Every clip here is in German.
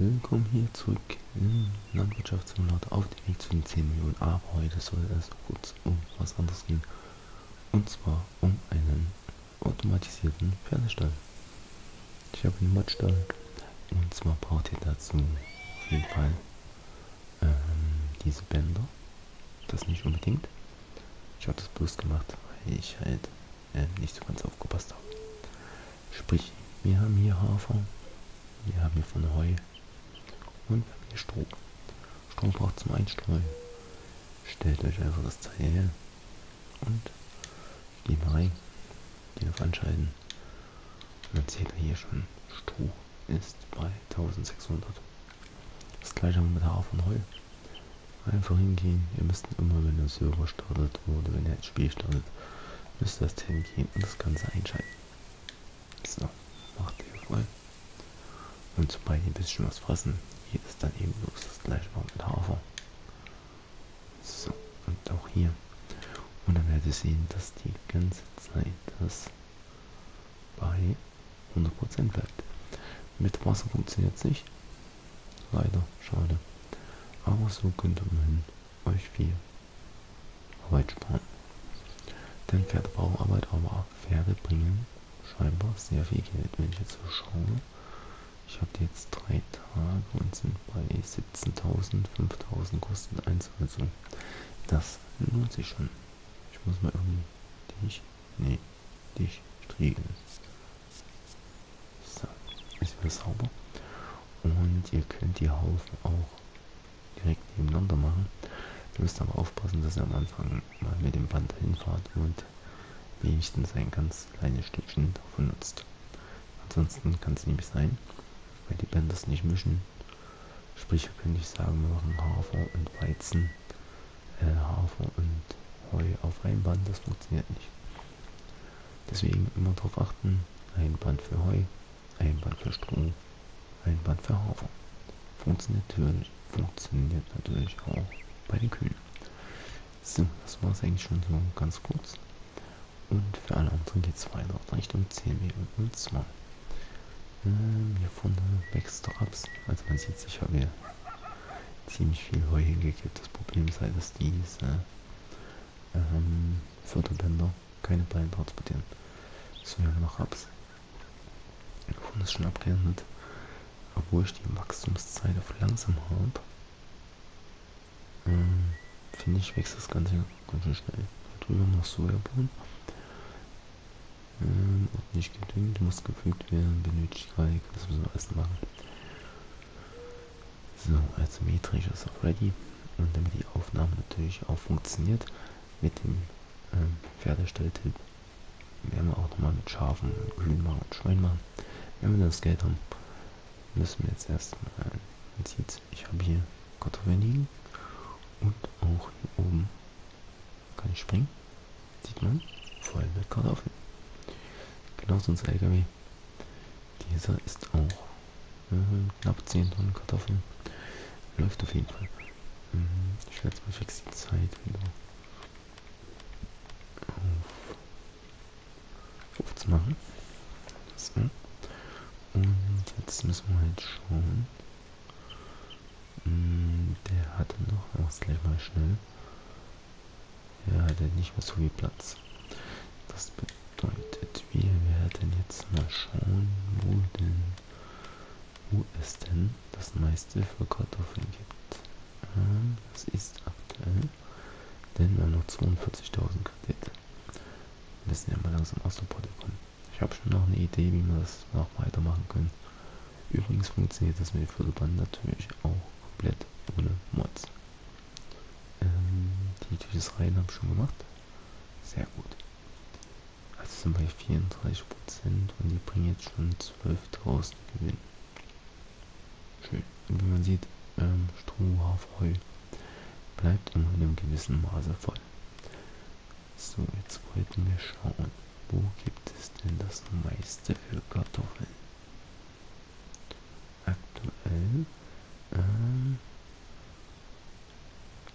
Willkommen hier zurück im Landwirtschaftssimulator auf dem Weg zu den 10 Millionen. Aber heute soll es kurz um was anderes gehen. Und zwar um einen automatisierten Pferdestall. Ich habe einen Modstall. Und zwar braucht ihr dazu auf jeden Fall ähm, diese Bänder. Das nicht unbedingt. Ich habe das bloß gemacht, weil ich halt äh, nicht so ganz aufgepasst habe. Sprich, wir haben hier Hafer, wir haben hier von Heu und Strom. Strom braucht zum Einstreuen. Stellt euch einfach das Teil her und gehen wir rein, den auf Anschalten. Und dann seht ihr hier schon, Strom ist bei 1600. Das gleiche haben wir mit Hafer und Heu. Einfach hingehen, ihr müsst immer, wenn der Server startet oder wenn ihr ein Spiel startet, müsst ihr das hingehen und das Ganze einschalten. So, macht ihr voll. Und sobald ihr ein bisschen was fressen, hier ist dann eben bloß das gleiche mit Hafer. So, und auch hier. Und dann werdet ihr sehen, dass die ganze Zeit das bei 100% bleibt. Mit Wasser funktioniert es nicht. Leider, schade. Aber so könnte man euch viel Arbeit sparen. Denn Pferde brauchen Arbeit, aber Pferde bringen scheinbar sehr viel Geld, wenn ich jetzt so schaue. Ich habe jetzt drei Tage und sind bei 17.000, 5.000 kosten eins. Also das lohnt sich schon. Ich muss mal irgendwie dich, nee, dich striegeln. So, ist wieder sauber. Und ihr könnt die Haufen auch direkt nebeneinander machen. Ihr müsst aber aufpassen, dass ihr am Anfang mal mit dem Band hinfahrt und wenigstens ein ganz kleines Stückchen davon nutzt. Ansonsten kann es nämlich sein, weil die Bänder es nicht mischen. Sprich, wir können nicht sagen, wir machen Hafer und Weizen, äh, Hafer und Heu auf ein Band, das funktioniert nicht. Deswegen immer darauf achten, ein Band für Heu, ein Band für Stroh, ein Band für Hafer. Funktioniert natürlich, funktioniert natürlich auch bei den Kühen. So, das war es eigentlich schon so ganz kurz. Und für alle anderen geht es weiter Richtung 10 Minuten. Und zwar ähm, hier vorne wächst Raps. Also man sieht sicher, wir ziemlich viel Heu hingekippt. Das Problem halt, dass diese ähm, Förderbänder keine Beine transportieren. So, wir haben noch Raps. Vorne ist schon abgeändert. Obwohl ich die Wachstumszeit auf langsam habe, ähm, finde ich, wächst das Ganze ganz schön schnell. Drüben noch Sojabohnen ähm, und nicht gedüngt, muss gefügt werden, benötigt Kalk, das müssen wir alles machen. So, also metrisch ist auch ready. Und damit die Aufnahme natürlich auch funktioniert mit dem ähm, Pferdestelltipp, werden wir auch nochmal mit Schafen, Kühen machen und Schwein machen. Wenn wir das Geld haben, müssen wir jetzt erstmal, man sieht, ich habe hier Kartoffeln liegen und auch hier oben kann ich springen, sieht man, voll mit Kartoffeln. Genauso unser LKW. Dieser ist auch äh, knapp 10 Tonnen Kartoffeln. Läuft auf jeden Fall. Mhm. Ich werde jetzt mal fix die Zeit wieder auf 15 machen. So. Und jetzt müssen wir halt schauen. Mhm, der hatte noch, mach's gleich mal schnell. Er hatte nicht mehr so viel Platz. Das bedeutet bedeutet, wir werden jetzt mal schauen, wo denn, wo es denn das meiste für Kartoffeln gibt. Ähm, das ist aktuell, denn wir haben noch 42.000 Kredite. Wir müssen ja mal langsam aus der Potte kommen. Ich habe schon noch eine Idee, wie wir das noch weitermachen können. Übrigens funktioniert das mit Förderband natürlich auch komplett ohne Mods. Ähm, die Tüches rein habe ich schon gemacht. Sehr gut sind bei 34 Prozent und die bringen jetzt schon 12.000 Gewinn. Schön. Wie man sieht, ähm, Stroh, Haferheu bleibt in einem gewissen Maße voll. So, jetzt wollten wir schauen, wo gibt es denn das meiste für Kartoffeln? Aktuell ähm,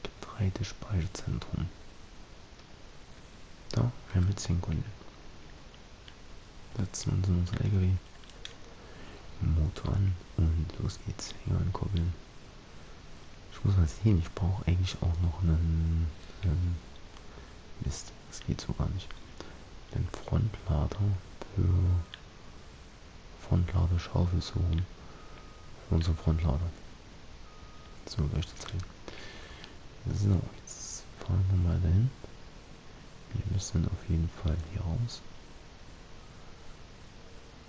Getreidespeicherzentrum. Da haben wir 10 Kunden setzen uns in unser LKW. Motor an und los geht's. Hier ankurbeln. Ich muss mal sehen, ich brauche eigentlich auch noch einen, ähm, Mist, das geht so gar nicht. Den Frontlader für Frontlader Schaufel so rum. Für unseren Frontlader. So, gleich zu zeigen. So, jetzt fahren wir mal dahin. Wir müssen auf jeden Fall hier raus.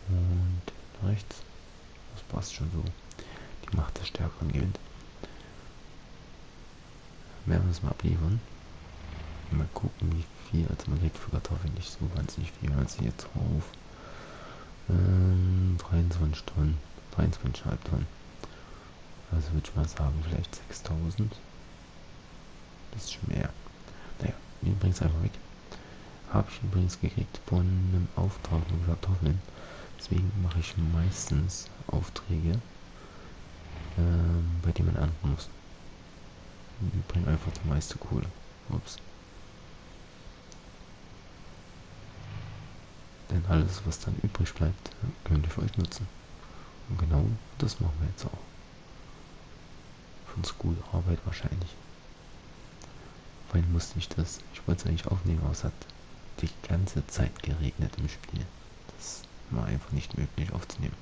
Und rechts. Das passt schon so. Die Macht der Stärkeren gewinnt. Werden wir es mal abliefern. Mal gucken, wie viel. Also man kriegt für Kartoffeln nicht so wahnsinnig viel. Man sieht jetzt drauf. Ähm, 23 Tonnen. 23,5 Tonnen. Also würde ich mal sagen, vielleicht 6000. Bisschen mehr. Naja, wir bringen es einfach weg. Habe ich übrigens gekriegt von einem Auftrag mit Kartoffeln. Deswegen mache ich meistens Aufträge, ähm, bei denen man ernten muss. Wir bringen einfach die meiste Kohle. Ups. Denn alles, was dann übrig bleibt, könnt ihr für euch nutzen. Und genau das machen wir jetzt auch. Von School Arbeit wahrscheinlich. Vorhin musste ich das, ich wollte es eigentlich aufnehmen, aber es hat die ganze Zeit geregnet im Spiel. Das war einfach nicht möglich aufzunehmen.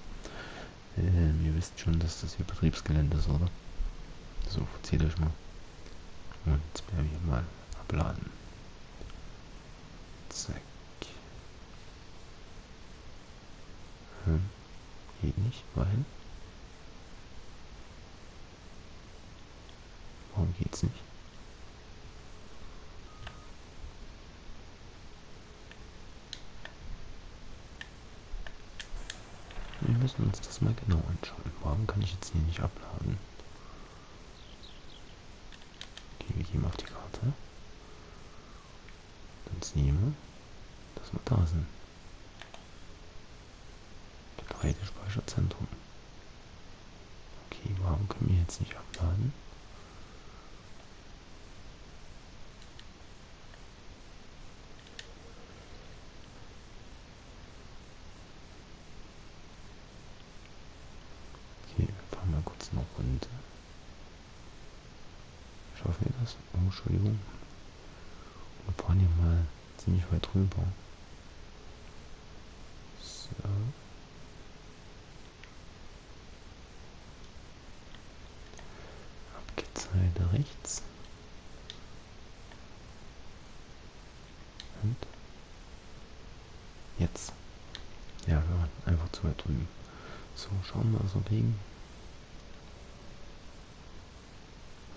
Äh, ihr wisst schon, dass das hier Betriebsgelände ist, oder? So, verzieht euch mal. Und jetzt werden wir mal abladen. Zack. Hm. Geht nicht, weil. Warum geht's nicht? Müssen uns das mal genau anschauen. Warum kann ich jetzt hier nicht abladen? Okay, wir gehen auf die Karte. Dann ziehen wir, dass wir da sind. Getreidespeicherzentrum. Okay, warum können wir jetzt nicht abladen? Okay, wir fahren mal kurz noch runter. Schaffen wir das? Oh, Entschuldigung. Wir fahren hier mal ziemlich weit rüber. So. Abgezeigt rechts. Und jetzt. Ja, wir waren einfach zu weit drüben. So, schauen wir so liegen.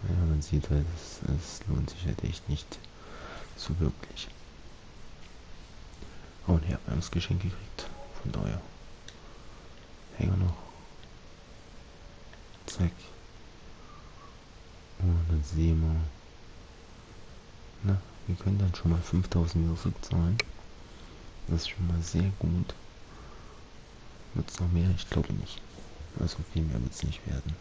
Ja, man sieht halt, es, lohnt sich halt echt nicht so wirklich. Oh ne, wir haben das Geschenk gekriegt. Von daher. Hänger noch. Zack. Und dann sehen wir. Na, wir können dann schon mal 5000 wieder zurückzahlen. Das ist schon mal sehr gut. Wird es noch mehr? Ich glaube nicht. Also viel mehr wird es nicht werden.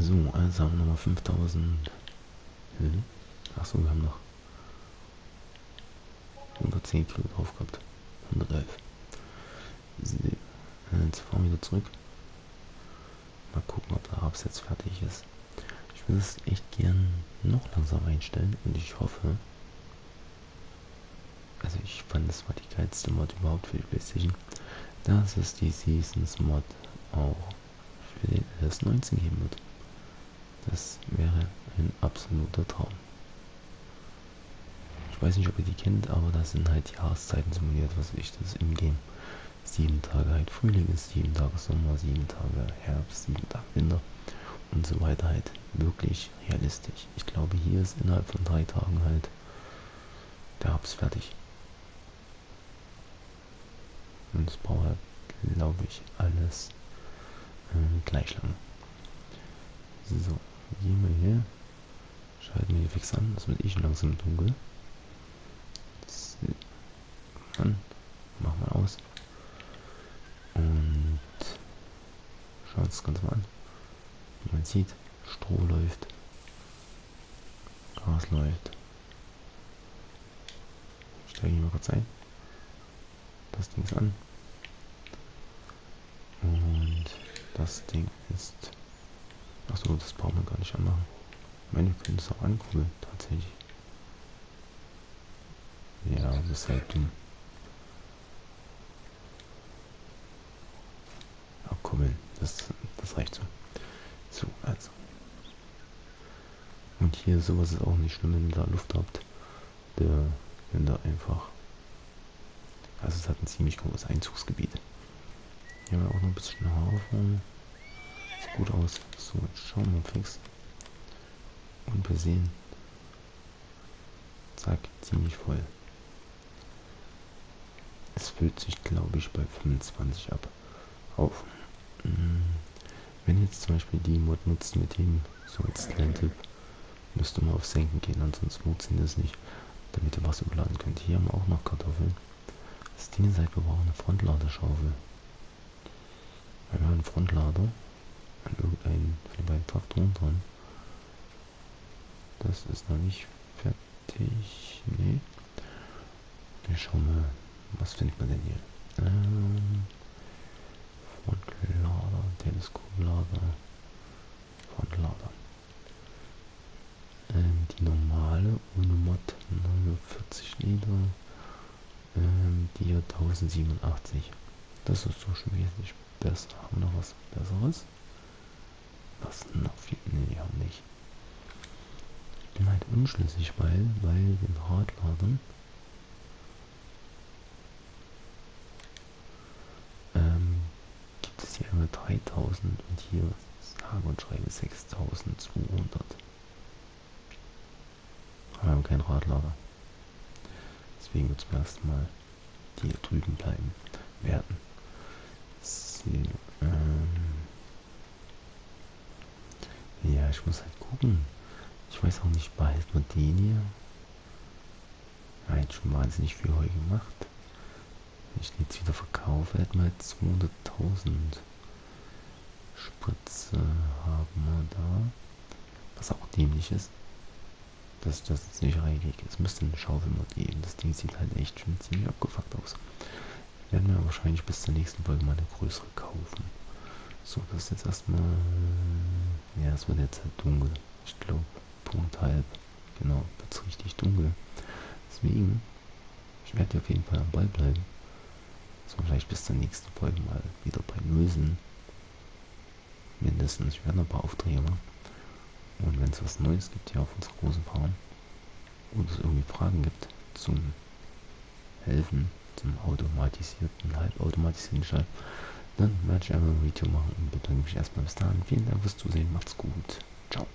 So, also haben wir nochmal 5000. Hm. Achso, wir haben noch 110 Kilo drauf gehabt. 111. So, jetzt fahren wir wieder zurück. Mal gucken, ob der Raps jetzt fertig ist. Ich würde es echt gern noch langsam einstellen und ich hoffe, also ich fand das war die geilste Mod überhaupt für die Playstation, dass es die Seasons Mod auch für das 19 geben wird. Das wäre ein absoluter Traum. Ich weiß nicht, ob ihr die kennt, aber das sind halt Jahreszeiten simuliert, was ich das im Game. Sieben Tage halt Frühling ist, sieben Tage Sommer, sieben Tage Herbst, sieben Tage Winter und so weiter halt wirklich realistisch. Ich glaube, hier ist innerhalb von drei Tagen halt der Herbst fertig. Und es braucht halt, glaube ich, alles ähm, gleich lang. So, gehen wir hier. Schalten wir hier fix an. Das wird eh schon langsam dunkel. Dann machen wir aus. Und schauen uns das Ganze mal an. Wie man sieht, Stroh läuft. Gas läuft. Steige ich mal kurz ein. Das Ding ist an. Und das Ding ist... Achso, das brauchen wir gar nicht anmachen. Meine, können es auch ankurbeln, tatsächlich. Ja, das ist halt dumm. Abkurbeln, das, das reicht so. So, also. Und hier sowas ist auch nicht schlimm, wenn ihr da Luft habt. Der, wenn da einfach. Also es hat ein ziemlich großes Einzugsgebiet. Hier haben wir auch noch ein bisschen Hafen. Sieht gut aus. So, jetzt schauen wir fix. Und wir sehen. Zack, ziemlich voll. Es füllt sich, glaube ich, bei 25 ab. Auf. Mm, wenn jetzt zum Beispiel die Mod nutzt mit dem, so als kleinen Tipp, müsste man auf Senken gehen, ansonsten funktioniert das nicht, damit ihr was überladen könnt. Hier haben wir auch noch Kartoffeln. Das Ding ist halt, wir brauchen eine Frontladeschaufel. Wir haben einen Frontlader irgendeinen von den beiden Traktoren dran. Das ist noch nicht fertig. Nee. Wir schauen mal, was findet man denn hier? Ähm, Frontlader, Teleskoplader, Frontlader. Ähm, die normale Mod 49 Liter, ähm, die hier 1087. Das ist doch schon wesentlich besser. Haben wir noch was Besseres? Was noch viel? Ne, die haben nicht. Ich bin halt unschlüssig, weil, weil den Radladern ähm, gibt es hier immer 3000 und hier sage und schreibe 6200. Wir haben keinen Radlader. Deswegen wird es beim ersten Mal die hier drüben bleiben werden. So, ähm ja, ich muss halt gucken. Ich weiß auch nicht, behält man den hier? Ja, jetzt schon wahnsinnig viel heu gemacht. Wenn ich den jetzt wieder verkaufe, hätten wir jetzt 200.000 Spritze haben wir da. Was auch dämlich ist dass das jetzt nicht reingeht. Es müsste eine Schaufelmod geben. Das Ding sieht halt echt schon ziemlich abgefuckt aus. Werden wir wahrscheinlich bis zur nächsten Folge mal eine größere kaufen. So, das ist jetzt erstmal. Ja, es wird jetzt halt dunkel. Ich glaube, Punkt halb. Genau, wird es richtig dunkel. Deswegen, ich werde auf jeden Fall am Ball bleiben. So, vielleicht bis zur nächsten Folge mal wieder bei Null sind. Mindestens. Ich werde ein paar Aufträge machen. Und wenn es was Neues gibt hier auf unserer großen Farm, oder es irgendwie Fragen gibt zum Helfen, zum automatisierten, halbautomatisierten Stall, dann werde ich einfach ein Video machen und bedanke mich erstmal bis dahin. Vielen Dank fürs Zusehen, macht's gut. Ciao.